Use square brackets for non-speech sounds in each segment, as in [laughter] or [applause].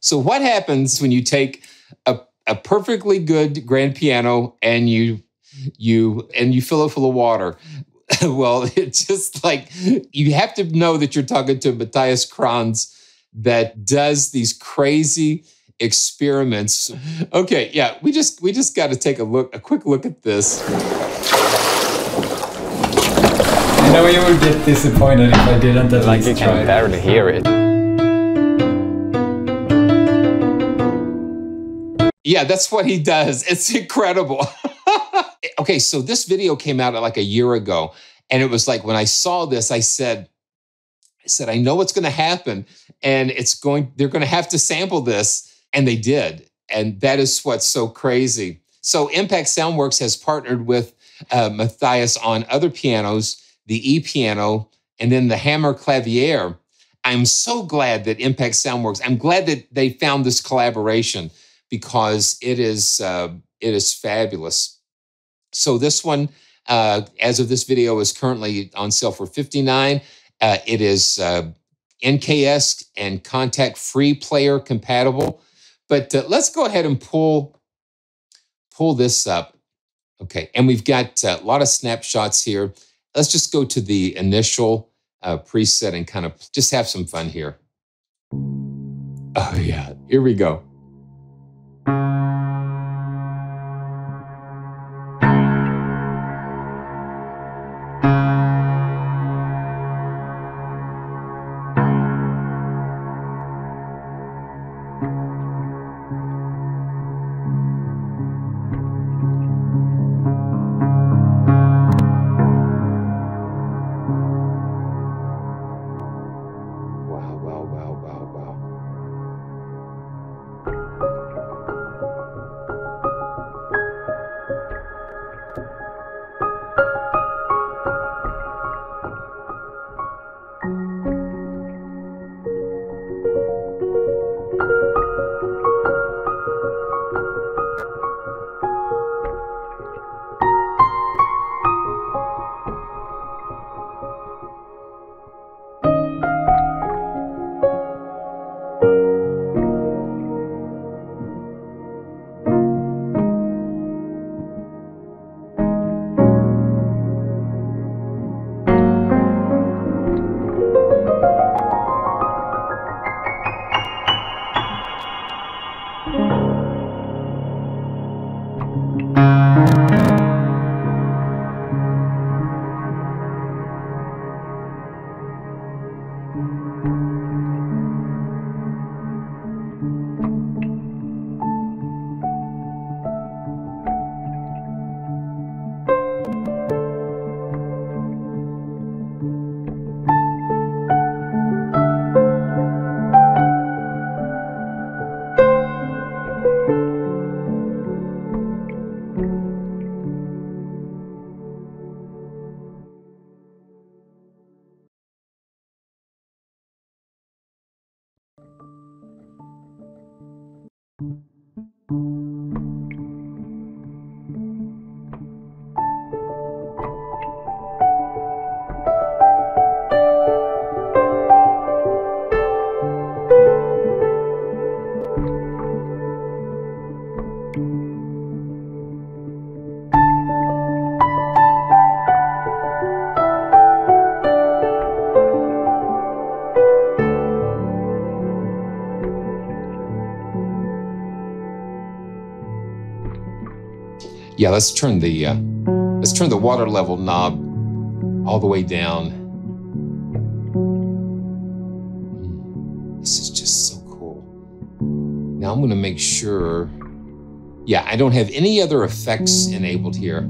So what happens when you take a, a perfectly good grand piano and you you and you fill it full of water? [laughs] well, [laughs] it's just like you have to know that you're talking to Mattias Krantz that does these crazy experiments. Okay, yeah, we just we just got to take a look, a quick look at this. I know you would get disappointed if I didn't at Like least you try. can barely hear it. Yeah, that's what he does. It's incredible. [laughs] okay, so this video came out like a year ago, and it was like when I saw this, I said, I said, I know what's going to happen, and it's going. They're going to have to sample this, and they did, and that is what's so crazy. So Impact Soundworks has partnered with uh, Mattias on other pianos, the E piano, and then the Hammer Clavier. I'm so glad that Impact Soundworks. I'm glad that they found this collaboration because it is uh, it is fabulous. So this one, uh, as of this video, is currently on sale for fifty nine. Uh, it is uh, NKS and Kontakt Free Player compatible. But uh, let's go ahead and pull pull this up. Okay, and we've got uh, a lot of snapshots here. Let's just go to the initial preset and kind of just have some fun here. Oh yeah, here we go. Wow, wow. Yeah, let's turn the uh, let's turn the water level knob all the way down. This is just so cool. Now I'm going to make sure. Yeah, I don't have any other effects enabled here.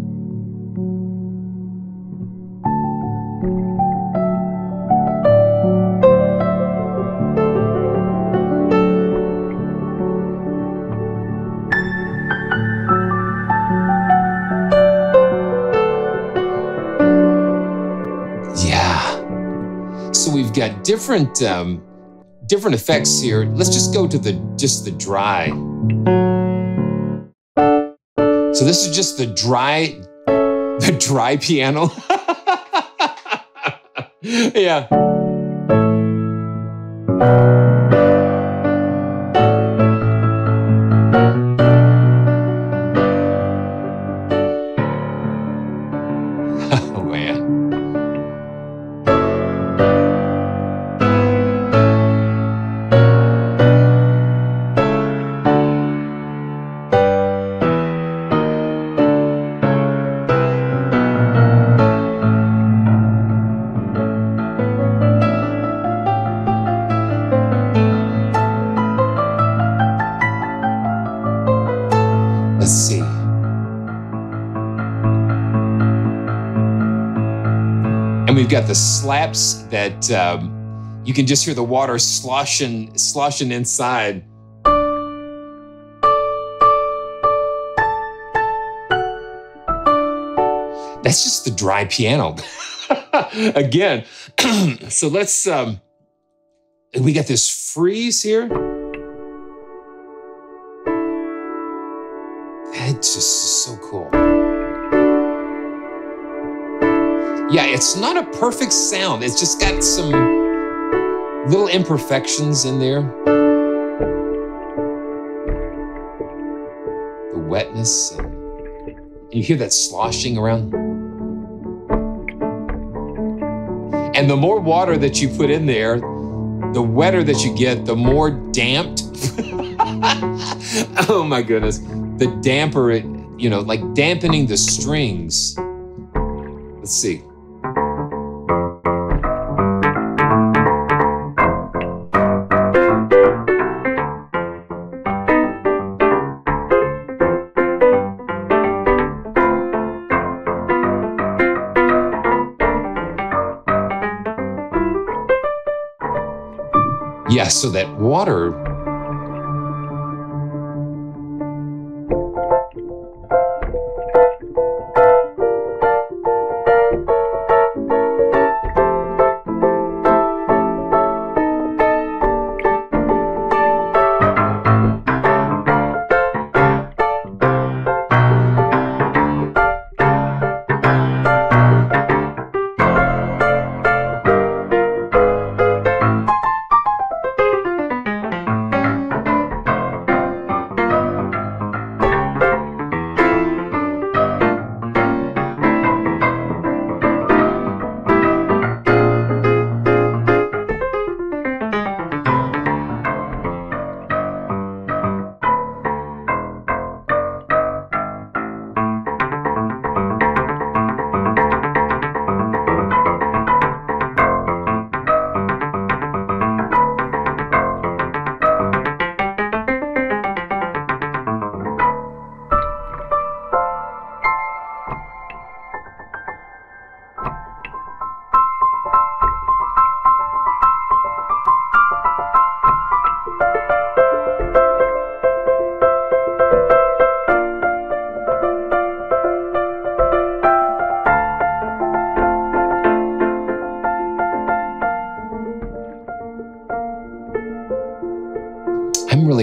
Different um, different effects here. Let's just go to the just the dry. So this is just the dry [laughs] the dry piano. [laughs] yeah. The slaps that um, you can just hear the water sloshing, sloshing inside. That's just the dry piano. [laughs] Again, [clears throat] so let's, um, we got this freeze here. It's not a perfect sound. It's just got some little imperfections in there. The wetness. And you hear that sloshing around. And the more water that you put in there, the wetter that you get, the more damped. [laughs] oh my goodness. The damper it, you know, like dampening the strings. Let's see. So that water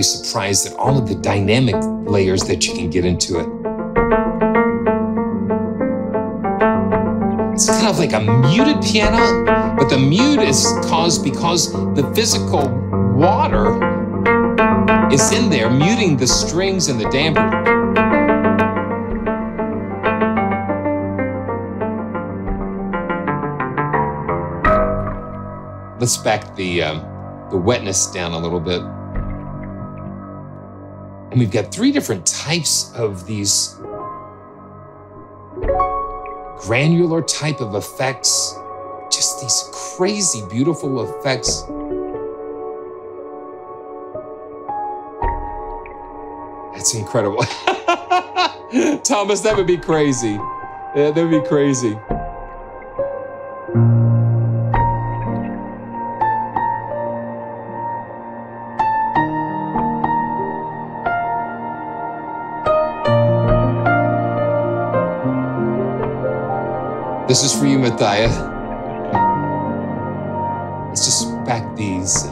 surprised at all of the dynamic layers that you can get into it. It's kind of like a muted piano, but the mute is caused because the physical water is in there muting the strings and the damper. Let's back the um, the wetness down a little bit. And we've got three different types of these granular type of effects, just these crazy, beautiful effects. That's incredible. [laughs] Thomas, that would be crazy. Yeah, that would be crazy. This is for you, Mattias. Let's just back these.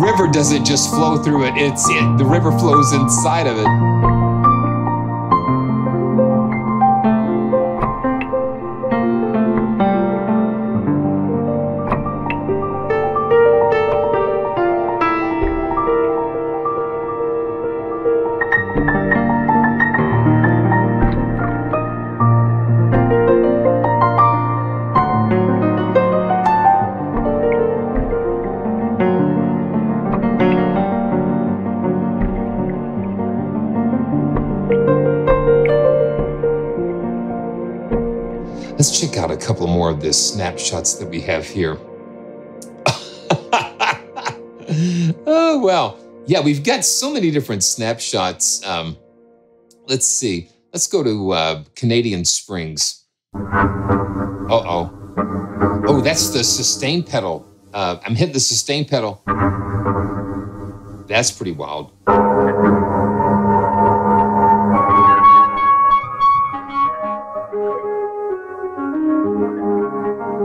River doesn't just flow through it, it's it, the river flows inside of it. Let's check out a couple more of the snapshots that we have here. [laughs] oh, well. Yeah, we've got so many different snapshots. Um, let's see. Let's go to uh, Canadian Springs. Uh oh. Oh, that's the sustain pedal. Uh, I'm hitting the sustain pedal. That's pretty wild.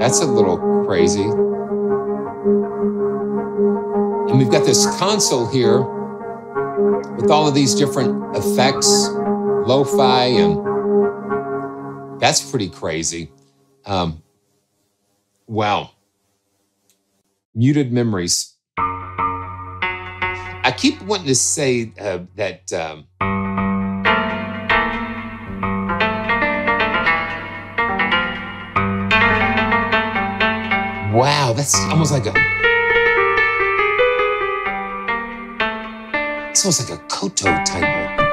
That's a little crazy. And we've got this console here with all of these different effects, lo-fi, and that's pretty crazy. Um, wow. Muted memories. I keep wanting to say uh, that um, that's almost like a. It's almost like a koto type of.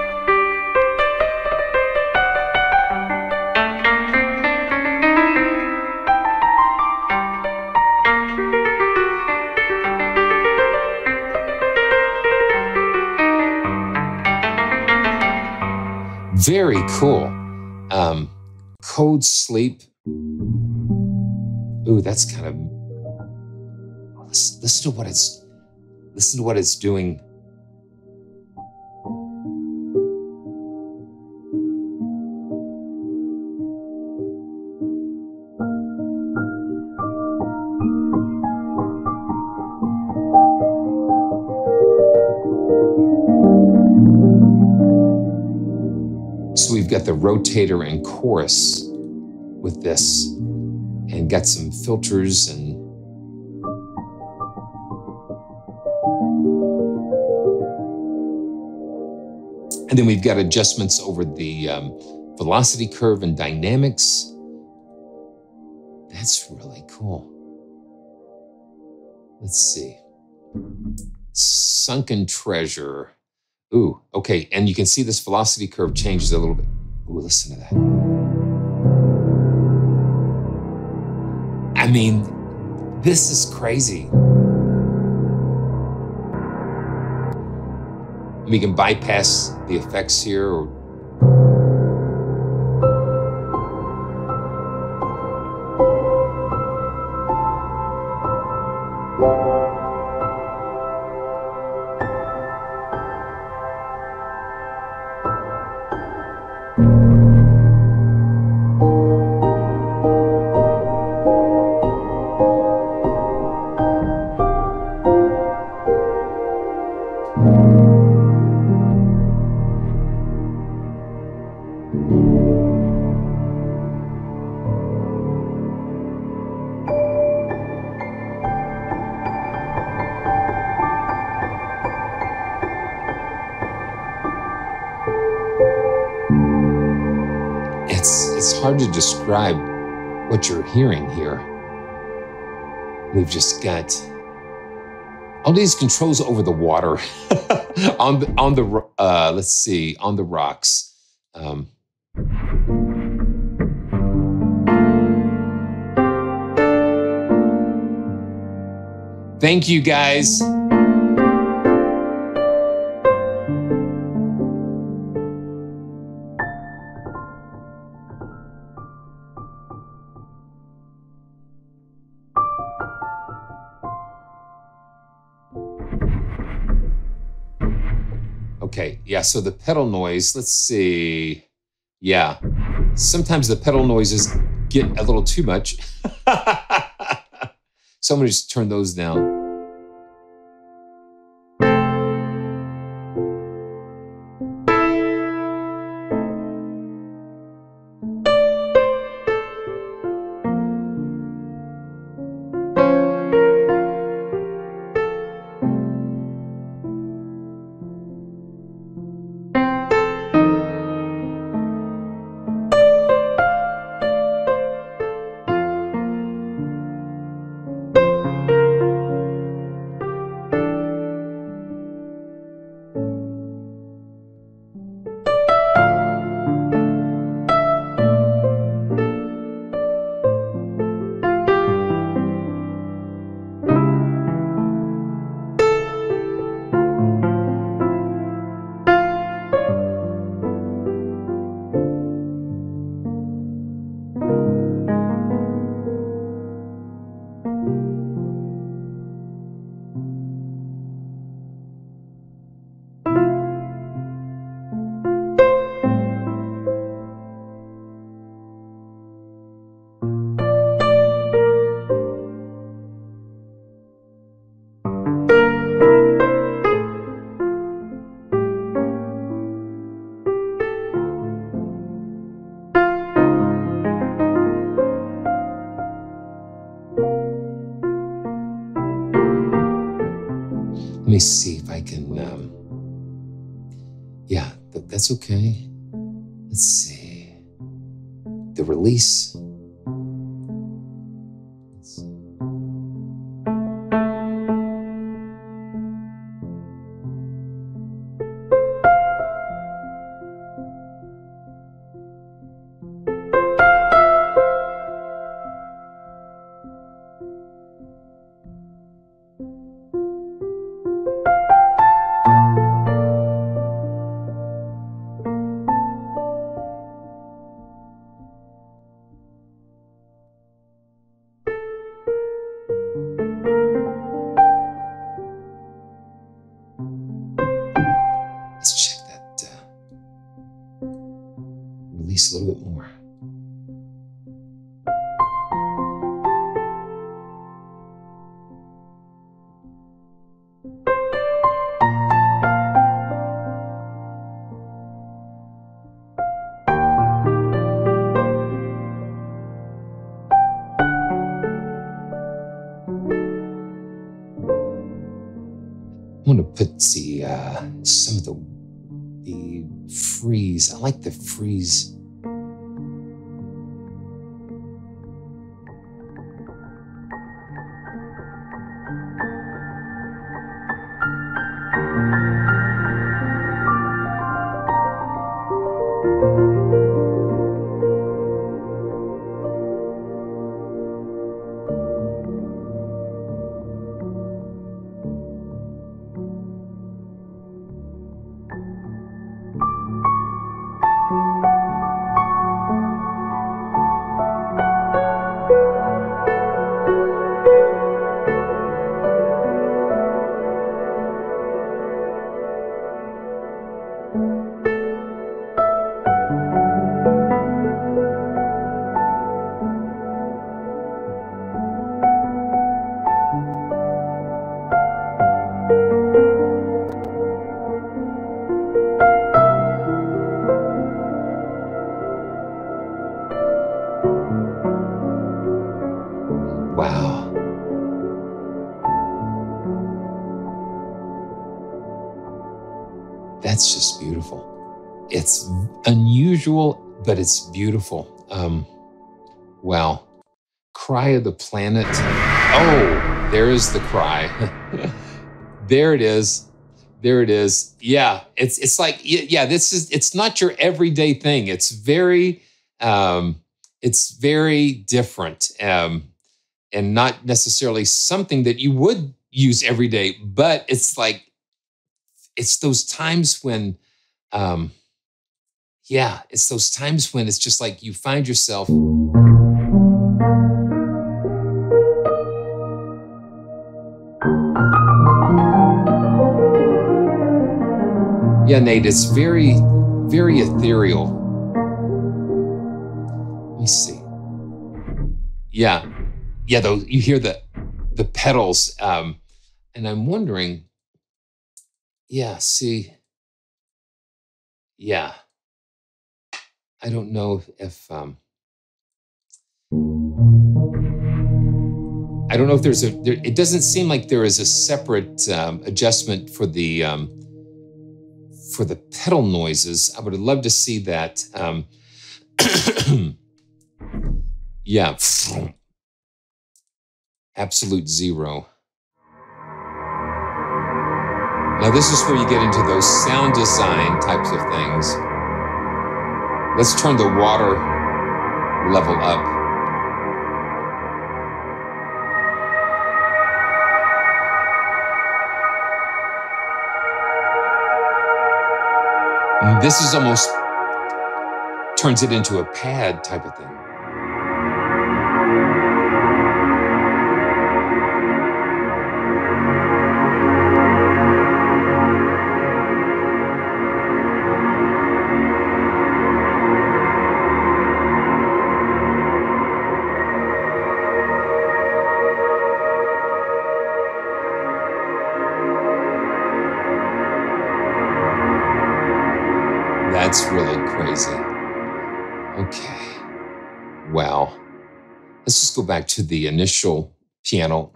Very cool. Um, code sleep. Ooh, that's kind of Listen, to what it's listen to what it's doing. So we've got the rotator and chorus with this and got some filters and And then we've got adjustments over the um, velocity curve and dynamics. That's really cool. Let's see. Sunken treasure. Ooh, okay. And you can see this velocity curve changes a little bit. Ooh, listen to that. I mean, this is crazy. We can bypass the effects here or hard to describe what you're hearing here. We've just got all these controls over the water [laughs] on the on the uh, let's see on the rocks. Um, thank you guys. Okay, yeah, so the pedal noise, let's see. Yeah, sometimes the pedal noises get a little too much. [laughs] so I'm gonna just turn those down. Me see if I can. Um, yeah, that's okay. Let's see. The release. Freeze. It's unusual, but it's beautiful. Um, wow. Cry of the planet. Oh, there is the cry. [laughs] there it is. There it is. Yeah, it's it's like yeah, this is it's not your everyday thing. It's very um it's very different. Um and not necessarily something that you would use every day, but it's like it's those times when um yeah, it's those times when it's just like you find yourself Yeah, Nate, it's very, very ethereal. Let me see. Yeah, yeah. Though you hear the the pedals, um, and I'm wondering. Yeah. See. Yeah. I don't know if um, I don't know if there's a. There, it doesn't seem like there is a separate um, adjustment for the um, for the pedal noises. I would love to see that. Um, [clears throat] yeah, absolute zero. Now this is where you get into those sound design types of things. Let's turn the water level up. And This is almost turns it into a pad type of thing. Okay. Wow. Let's just go back to the initial piano.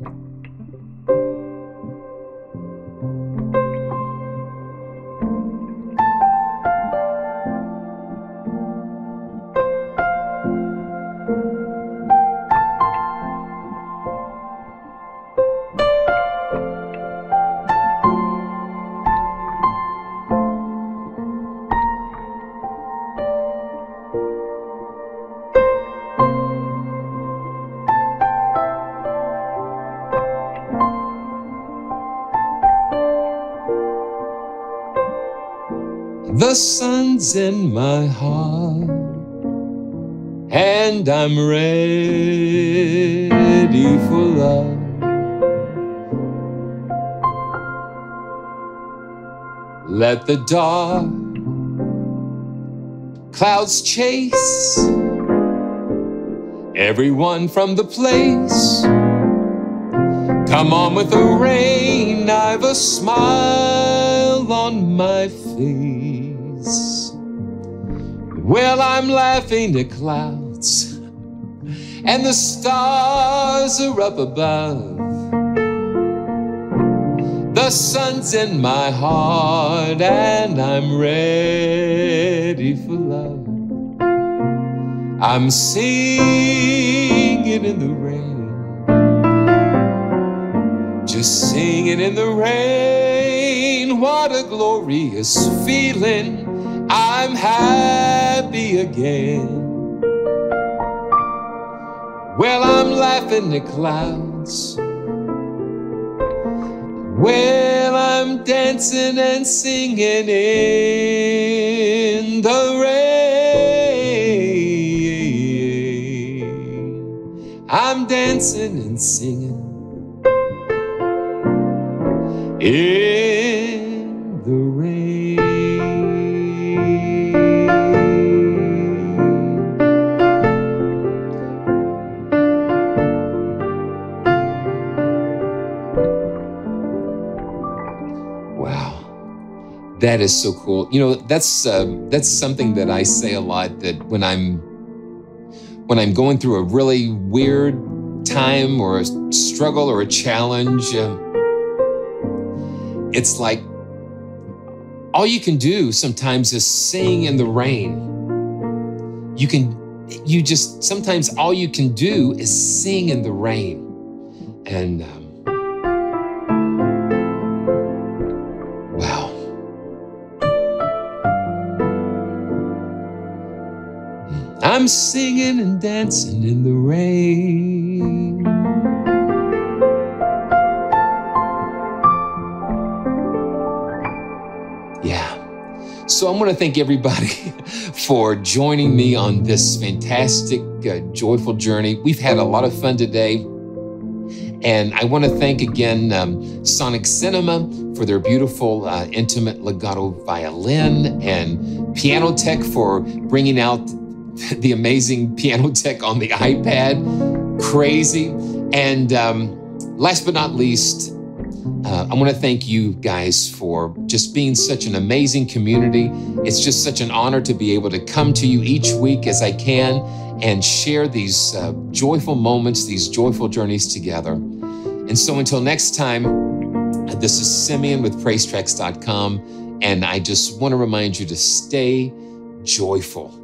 The sun's in my heart, and I'm ready for love. Let the dark clouds chase everyone from the place. Come on with the rain, I've a smile on my face. Well, I'm laughing at clouds, and the stars are up above. The sun's in my heart, and I'm ready for love. I'm singing in the rain, just singing in the rain. What a glorious feeling! I'm happy again. Well, I'm laughing at clouds. Well, I'm dancing and singing in the rain. I'm dancing and singing in that is so cool. You know, that's uh, that's something that I say a lot. That when I'm when I'm going through a really weird time or a struggle or a challenge, uh, it's like all you can do sometimes is sing in the rain. You can, you just sometimes all you can do is sing in the rain, and. Um, I'm singing and dancing in the rain. Yeah. So I want to thank everybody [laughs] for joining me on this fantastic, uh, joyful journey. We've had a lot of fun today. And I want to thank again um, Sonic Cinema for their beautiful, uh, intimate legato violin and Pianoteq for bringing out [laughs] the amazing Pianoteq on the iPad. Crazy. And um, last but not least, uh, I want to thank you guys for just being such an amazing community. It's just such an honor to be able to come to you each week as I can and share these uh, joyful moments, these joyful journeys together. And so until next time, this is Simeon with PraiseTracks.com. And I just want to remind you to stay joyful.